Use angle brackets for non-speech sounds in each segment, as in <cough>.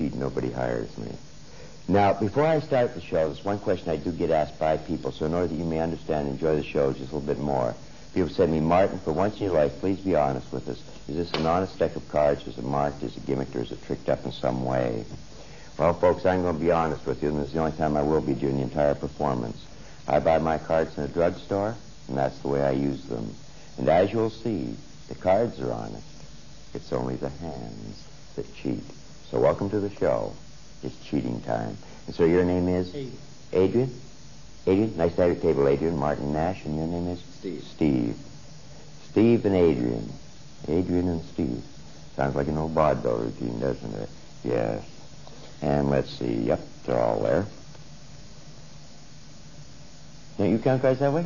cheat, nobody hires me. Now, before I start the show, there's one question I do get asked by people, so in order that you may understand and enjoy the show just a little bit more. People say to me, Martin, for once in your life, please be honest with us. Is this an honest deck of cards? Is it marked? Is it gimmicked? Or is it tricked up in some way? Well, folks, I'm going to be honest with you, and this is the only time I will be during the entire performance. I buy my cards in a drugstore, and that's the way I use them. And as you'll see, the cards are honest. It's only the hands that cheat. So welcome to the show. It's cheating time. And so your name is? Adrian. Adrian? Adrian? Nice to have your table, Adrian. Martin Nash, and your name is? Steve. Steve. Steve and Adrian. Adrian and Steve. Sounds like an old vaudeville routine, doesn't it? Yes. And let's see. Yep, they're all there. Don't you count cards that way?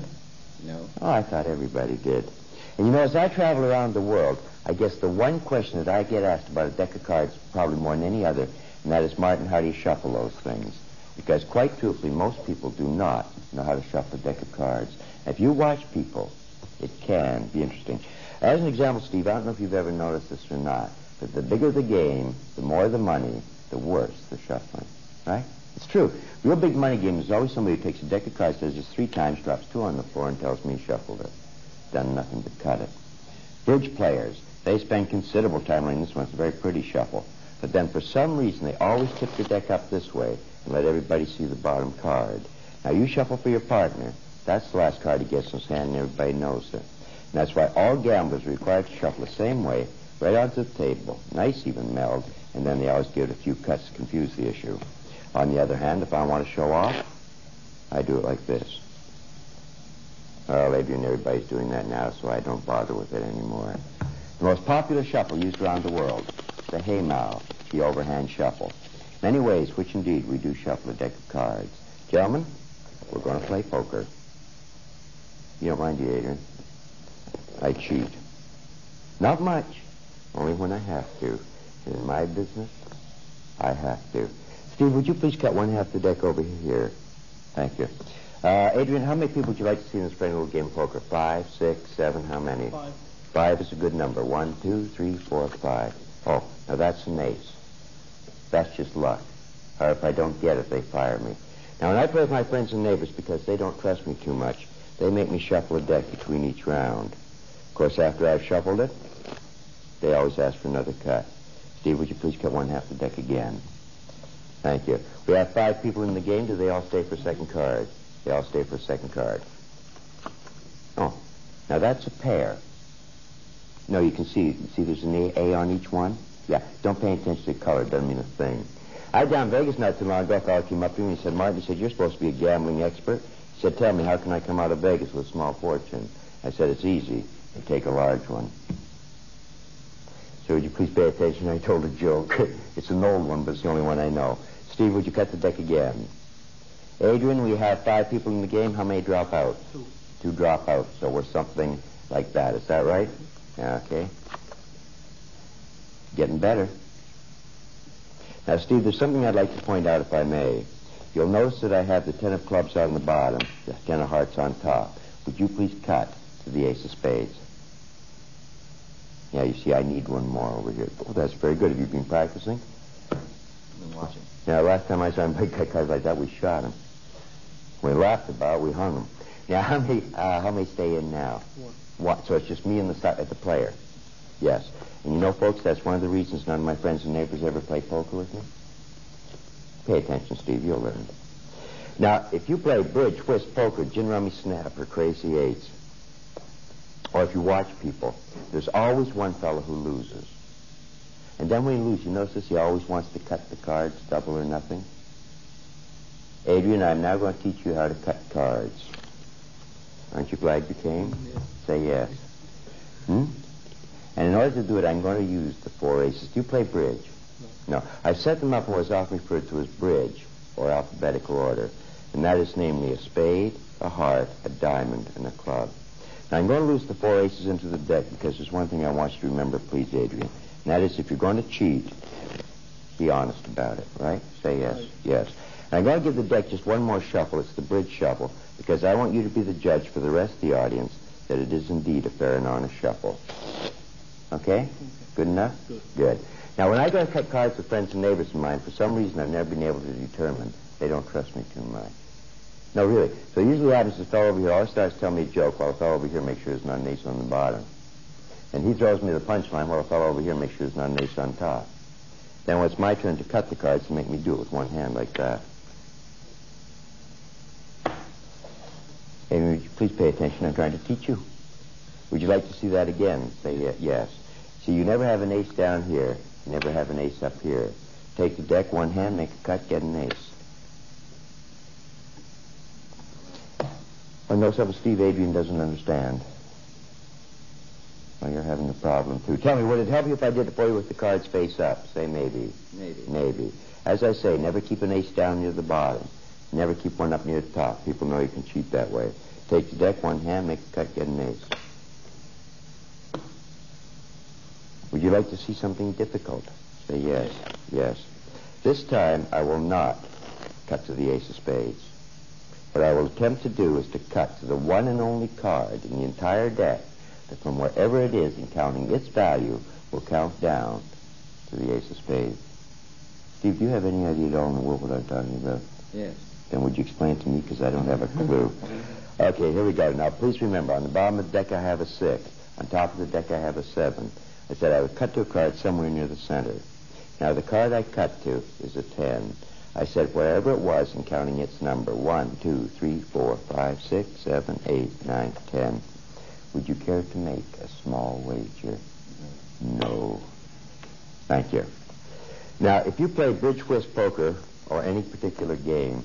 No. Oh, I thought everybody did. And you know, as I travel around the world, I guess the one question that I get asked about a deck of cards, probably more than any other, and that is, Martin, how do you shuffle those things? Because quite truthfully, most people do not know how to shuffle a deck of cards. If you watch people, it can be interesting. As an example, Steve, I don't know if you've ever noticed this or not, but the bigger the game, the more the money, the worse the shuffling. Right? It's true. Real big money game is always somebody who takes a deck of cards, does just three times, drops two on the floor, and tells me he shuffled it. Done nothing but cut it. Bridge players, they spend considerable time learning this one. It's a very pretty shuffle. But then for some reason, they always tip the deck up this way and let everybody see the bottom card. Now, you shuffle for your partner. That's the last card he gets in his hand, and everybody knows it. And that's why all gamblers are required to shuffle the same way, right onto the table. Nice even meld, and then they always give it a few cuts to confuse the issue. On the other hand, if I want to show off, I do it like this. Well, Adrian, everybody's doing that now, so I don't bother with it anymore. The most popular shuffle used around the world, the Haymau, the overhand shuffle. Many ways, which indeed we do shuffle a deck of cards. Gentlemen, we're going to play poker. You don't mind, Adrian? I cheat. Not much, only when I have to. In my business, I have to. Steve, would you please cut one half the deck over here? Thank you. Uh, Adrian, how many people would you like to see in this brand little game of poker? Five, six, seven, how many? Five. Five is a good number. One, two, three, four, five. Oh, now that's an ace. That's just luck. Or if I don't get it, they fire me. Now, when I play with my friends and neighbors, because they don't trust me too much, they make me shuffle a deck between each round. Of course, after I've shuffled it, they always ask for another cut. Steve, would you please cut one half the deck again? Thank you. We have five people in the game. Do they all stay for a second card? They all stay for a second card. Oh, now that's a pair. No, you can see. See, there's an A, on each one. Yeah, don't pay attention to the color. It doesn't mean a thing. I was down in Vegas not too long ago. A fellow came up to me and he said, Martin, he said, you're supposed to be a gambling expert. He said, tell me, how can I come out of Vegas with a small fortune? I said, it's easy. You take a large one. So would you please pay attention? I told a joke. <laughs> it's an old one, but it's the only one I know. Steve, would you cut the deck again? Adrian, we have five people in the game. How many drop out? Two. Two drop out. So we're something like that. Is that right? Okay. Getting better. Now, Steve, there's something I'd like to point out, if I may. You'll notice that I have the ten of clubs on the bottom, the ten of hearts on top. Would you please cut to the ace of spades? Yeah, you see, I need one more over here. Oh, that's very good. Have you been practicing? I've been watching. Now, last time I saw him play cards like that, we shot him. We laughed about, it, we hung him. Now, how many, uh, how many stay in now? One. What? So it's just me and the the player. Yes. And you know, folks, that's one of the reasons none of my friends and neighbors ever play poker with me. Pay attention, Steve. You'll learn. Now, if you play bridge, whist, poker, gin rummy, snap, or crazy eights, or if you watch people, there's always one fellow who loses. And then when he loses, you notice this, he always wants to cut the cards, double or nothing. Adrian, I'm now going to teach you how to cut cards. Aren't you glad you came? Say yes. Hmm? And in order to do it, I'm going to use the four aces. Do you play bridge? No. I've set them up in what is often referred to as bridge, or alphabetical order. And that is namely a spade, a heart, a diamond, and a club. Now, I'm going to lose the four aces into the deck because there's one thing I want you to remember, please, Adrian. And that is if you're going to cheat, be honest about it, right? Say yes. Right. Yes. And I'm going to give the deck just one more shuffle. It's the bridge shuffle because I want you to be the judge for the rest of the audience that it is indeed a fair and honest shuffle. Okay? Good enough? Good. Good. Now, when I go to cut cards with friends and neighbors of mine, for some reason I've never been able to determine. They don't trust me too much. No, really. So usually what happens is the fellow over here always starts telling me a joke while the fellow over here makes sure there's not an ace on the bottom. And he throws me the punchline while the fellow over here makes sure there's not an ace on top. Then when it's my turn to cut the cards, to make me do it with one hand like that. Amy, would you please pay attention? I'm trying to teach you. Would you like to see that again? Say uh, yes. See, you never have an ace down here. You never have an ace up here. Take the deck, one hand, make a cut, get an ace. I know something Steve Adrian doesn't understand. Well, you're having a problem, too. Tell me, would it help you if I did it for you with the cards face up? Say maybe. Maybe. Maybe. As I say, never keep an ace down near the bottom. Never keep one up near the top. People know you can cheat that way. Take the deck, one hand, make a cut, get an ace. Would you like to see something difficult? Say yes. Yes. This time, I will not cut to the ace of spades. What I will attempt to do is to cut to the one and only card in the entire deck that from wherever it is in counting its value will count down to the ace of spades. Steve, do you have any idea at all in the world what I'm talking about? Yes. Then would you explain it to me because I don't have a clue. Okay, here we go. Now, please remember, on the bottom of the deck I have a six. On top of the deck I have a seven. I said I would cut to a card somewhere near the center. Now, the card I cut to is a ten. I said wherever it was in counting its number, one, two, three, four, five, six, seven, eight, nine, ten. Would you care to make a small wager? No. Thank you. Now, if you play bridge, whist, poker, or any particular game,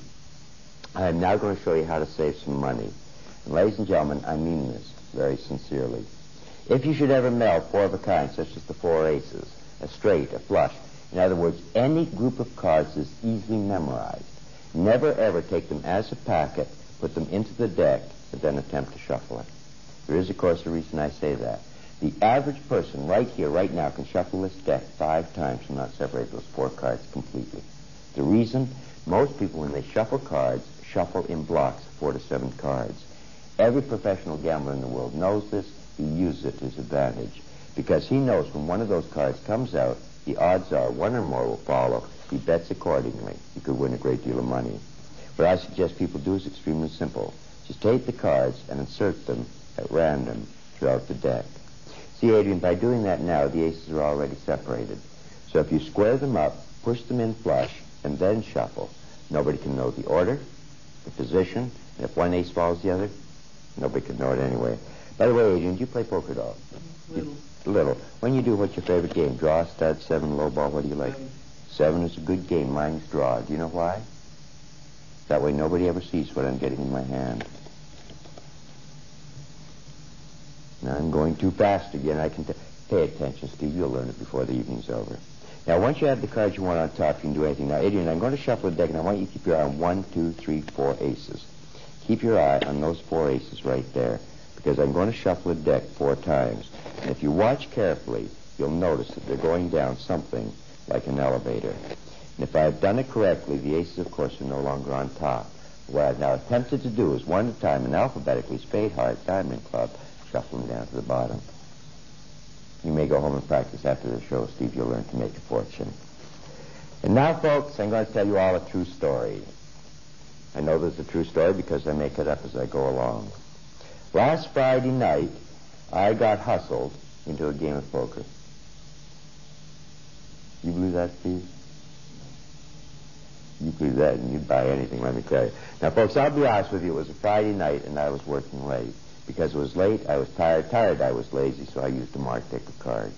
I am now going to show you how to save some money. And ladies and gentlemen, I mean this very sincerely. If you should ever meld four of a kind, such as the four aces, a straight, a flush, in other words, any group of cards is easily memorized. Never ever take them as a packet, put them into the deck, and then attempt to shuffle it. There is, of course, a reason I say that. The average person right here, right now, can shuffle this deck five times and not separate those four cards completely. The reason? Most people, when they shuffle cards, shuffle in blocks four to seven cards. Every professional gambler in the world knows this. He uses it to his advantage. Because he knows when one of those cards comes out, the odds are one or more will follow. He bets accordingly. He could win a great deal of money. What I suggest people do is extremely simple. Just take the cards and insert them at random throughout the deck. See, Adrian, by doing that now, the aces are already separated. So if you square them up, push them in flush, and then shuffle, nobody can know the order, the position, and if one ace follows the other, nobody can know it anyway. By the way, Adrian, do you play poker at all? Little. Little. When you do, what's your favorite game? Draw, stud, seven, low ball, what do you like? Seven. Seven is a good game. Mine's draw. Do you know why? That way nobody ever sees what I'm getting in my hand. Now I'm going too fast again. I can t- pay attention, Steve. You'll learn it before the evening's over. Now, once you have the cards you want on top, you can do anything. Now, Adrian, I'm going to shuffle the deck, and I want you to keep your eye on one, two, three, four aces. Keep your eye on those four aces right there, because I'm going to shuffle the deck four times. And if you watch carefully, you'll notice that they're going down something like an elevator. And if I've done it correctly, the aces, of course, are no longer on top. What I've now attempted to do is one at a time and alphabetically spade, heart, diamond, club, shuffle them down to the bottom. You may go home and practice after the show, Steve. You'll learn to make a fortune. And now, folks, I'm going to tell you all a true story. I know this is a true story because I make it up as I go along. Last Friday night, I got hustled into a game of poker. You believe that, Steve? You believe that, and you'd buy anything, let me tell you. Now, folks, I'll be honest with you. It was a Friday night, and I was working late. Because it was late, I was tired. Tired, I was lazy, so I used a marked deck of cards.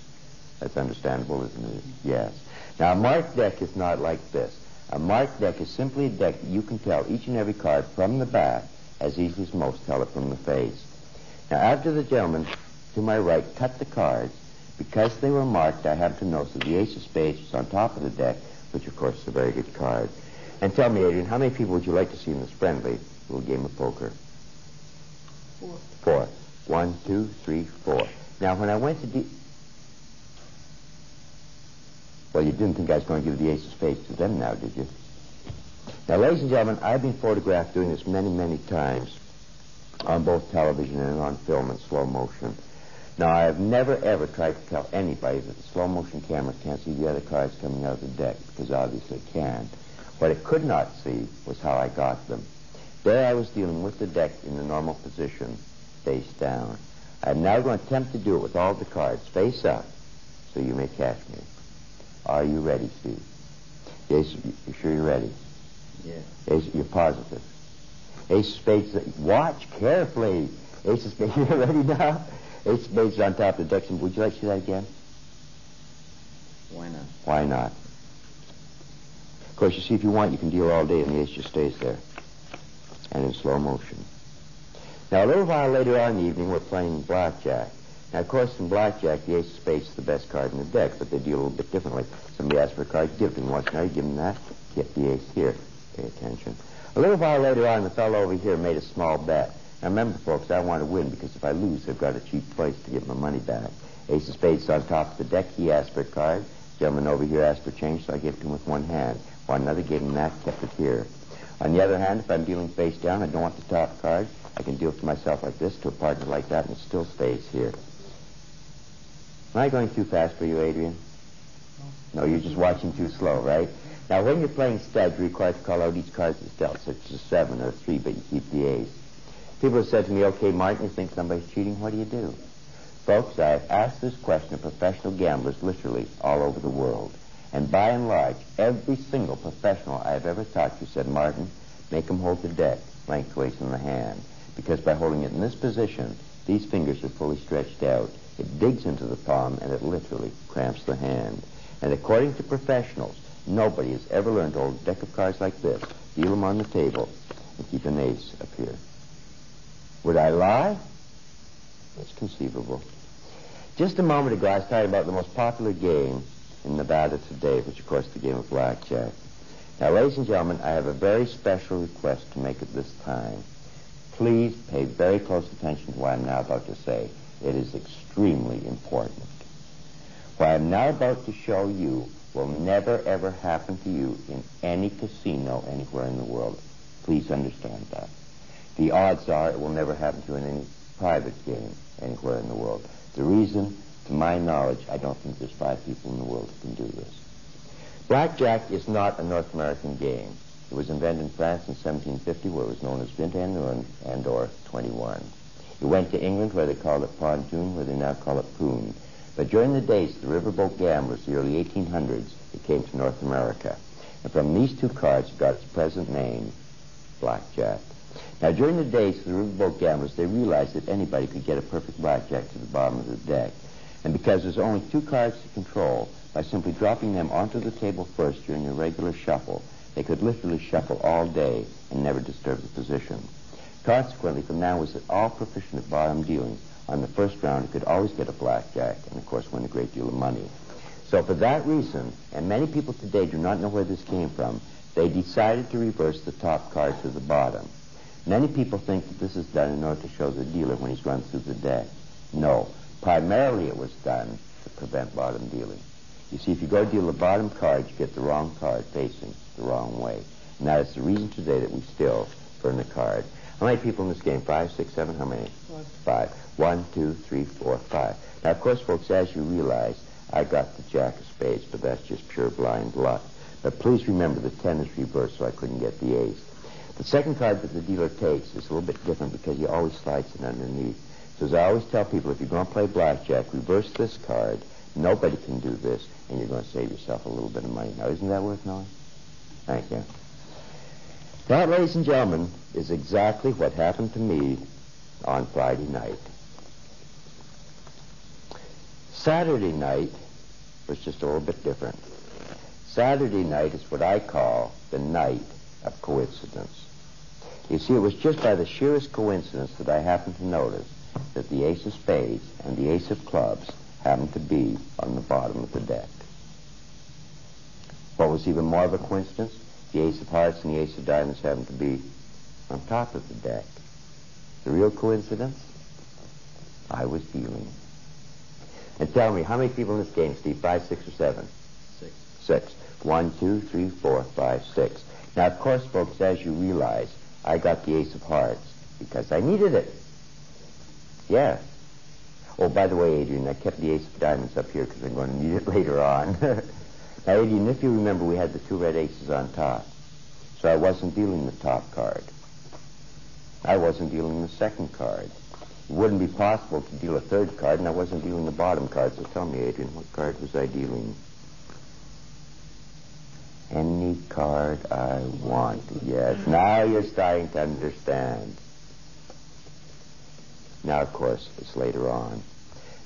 That's understandable, isn't it? Yes. Now, a marked deck is not like this. A marked deck is simply a deck that you can tell each and every card from the back as easily as most tell it from the face. Now, after the gentleman to my right cut the cards, because they were marked, I happened to notice that the ace of spades was on top of the deck, which, of course, is a very good card. And tell me, Adrian, how many people would you like to see in this friendly little game of poker? Four. Four. One, two, three, four. Now, when I went to the... Well, you didn't think I was going to give the ace of spades to them now, did you? Now, ladies and gentlemen, I've been photographed doing this many, many times on both television and on film in slow motion. Now, I've never, ever tried to tell anybody that the slow motion camera can't see the other cards coming out of the deck, because obviously it can. What it could not see was how I got them. There I was dealing with the deck in the normal position, face down. I'm now going to attempt to do it with all the cards face up, so you may catch me. Are you ready, Steve? Yes, you sure you're ready? Yeah. Ace, you're positive. Ace of spades. Watch carefully. Ace of <laughs> spades. You ready now? Ace of spades on top of the deck. Would you like to see that again? Why not? Why not? Of course, you see, if you want, you can deal all day, and the ace just stays there, and in slow motion. Now, a little while later on in the evening, we're playing blackjack. Now, of course, in blackjack, the ace of spades is the best card in the deck, but they deal a little bit differently. Somebody asks for a card, give them one. You give them that, get the ace here. Pay attention. A little while later on, the fellow over here made a small bet. Now, remember, folks, I want to win because if I lose, I've got a cheap place to get my money back. Ace of spades on top of the deck. He asked for a card. Gentleman over here asked for change, so I gave it to him with one hand. While another gave him that, kept it here. On the other hand, if I'm dealing face down, I don't want the top card. I can deal to myself like this, to a partner like that, and it still stays here. Am I going too fast for you, Adrian? No, you're just watching too slow, right? Now, when you're playing stud, you're required to call out each card that's dealt, such as a seven or a three, but you keep the ace. People have said to me, okay, Martin, you think somebody's cheating? What do you do? Folks, I've asked this question of professional gamblers literally all over the world. And by and large, every single professional I've ever talked to said, Martin, make them hold the deck lengthways in the hand. Because by holding it in this position, these fingers are fully stretched out. It digs into the palm and it literally cramps the hand. And according to professionals, nobody has ever learned to hold a deck of cards like this, deal them on the table, and keep an ace up here. Would I lie? It's conceivable. Just a moment ago, I was talking about the most popular game in Nevada today, which, of course, is the game of blackjack. Now, ladies and gentlemen, I have a very special request to make at this time. Please pay very close attention to what I'm now about to say. It is extremely important. What I'm now about to show you will never, ever happen to you in any casino anywhere in the world. Please understand that. The odds are it will never happen to you in any private game anywhere in the world. The reason, to my knowledge, I don't think there's five people in the world who can do this. Blackjack is not a North American game. It was invented in France in 1750 where it was known as Vint and, and or 21. It went to England where they called it pontoon, where they now call it poon. But during the days of the riverboat gamblers, the early 1800s, it came to North America. And from these two cards, it got its present name, blackjack. Now, during the days of the riverboat gamblers, they realized that anybody could get a perfect blackjack to the bottom of the deck. And because there's only two cards to control, by simply dropping them onto the table first during your regular shuffle, they could literally shuffle all day and never disturb the position. Consequently, from now was all proficient at bottom dealing on the first round you could always get a blackjack and, of course, win a great deal of money. So for that reason, and many people today do not know where this came from, they decided to reverse the top card to the bottom. Many people think that this is done in order to show the dealer when he's run through the deck. No. Primarily it was done to prevent bottom dealing. You see, if you go deal the bottom card, you get the wrong card facing the wrong way. And that is the reason today that we still burn the card. How many people in this game? Five, six, seven? How many? Five. Five. One, two, three, four, five. Now, of course, folks, as you realize, I got the jack of spades, but that's just pure blind luck. But please remember the ten is reversed, so I couldn't get the ace. The second card that the dealer takes is a little bit different because he always slides it underneath. As I always tell people, if you're going to play blackjack, reverse this card. Nobody can do this, and you're going to save yourself a little bit of money. Now, isn't that worth knowing? Thank you. That, ladies and gentlemen, is exactly what happened to me on Friday night. Saturday night was just a little bit different. Saturday night is what I call the night of coincidence. You see, it was just by the sheerest coincidence that I happened to notice that the ace of spades and the ace of clubs happened to be on the bottom of the deck. What was even more of a coincidence? The ace of hearts and the ace of diamonds happened to be on top of the deck. The real coincidence? I was dealing. And tell me, how many people in this game, Steve? Five, six, or seven? Six. Six. One, two, three, four, five, six. Now, of course, folks, as you realize, I got the ace of hearts because I needed it. Yes. Oh, by the way, Adrian, I kept the ace of diamonds up here because I'm going to need it <laughs> later on. <laughs> now, Adrian, if you remember, we had the two red aces on top. So I wasn't dealing the top card. I wasn't dealing the second card. It wouldn't be possible to deal a third card, and I wasn't dealing the bottom card. So tell me, Adrian, what card was I dealing? Any card I want. Yes. Now you're starting to understand. Now, of course, it's later on.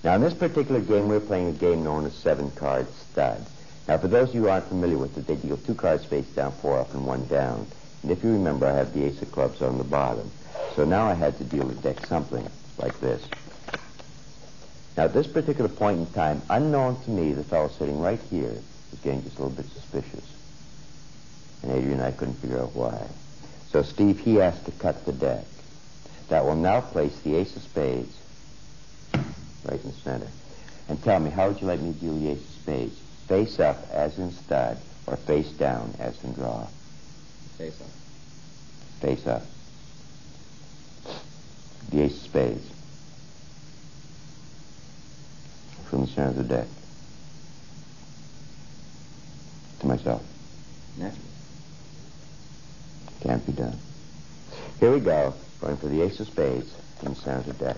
Now, in this particular game, we're playing a game known as seven card stud. Now, for those of you who aren't familiar with it, they deal two cards face down, four up, and one down. And if you remember, I have the ace of clubs on the bottom. So now I had to deal with deck something like this. Now, at this particular point in time, unknown to me, the fellow sitting right here was getting just a little bit suspicious. And Adrian and I couldn't figure out why. So Steve, he asked to cut the deck. That will now place the ace of spades right in the center. And tell me, how would you like me to deal the ace of spades? Face up as in stud, or face down as in draw? Face up. Face up. The ace of spades. From the center of the deck. To myself. Naturally. Can't be done. Here we go. Going for the ace of spades the center of deck.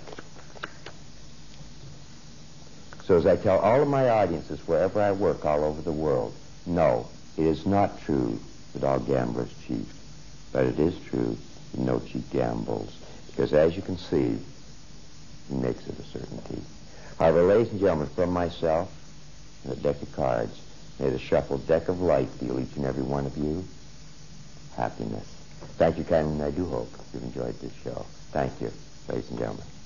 So as I tell all of my audiences wherever I work all over the world, no, it is not true that all gamblers cheat. But it is true that no cheat gambles. Because as you can see, he makes it a certainty. However, ladies and gentlemen, from myself and a deck of cards, may the shuffled deck of life deal each and every one of you happiness. Thank you and I uh, do hope you've enjoyed this show. Thank you, ladies and gentlemen.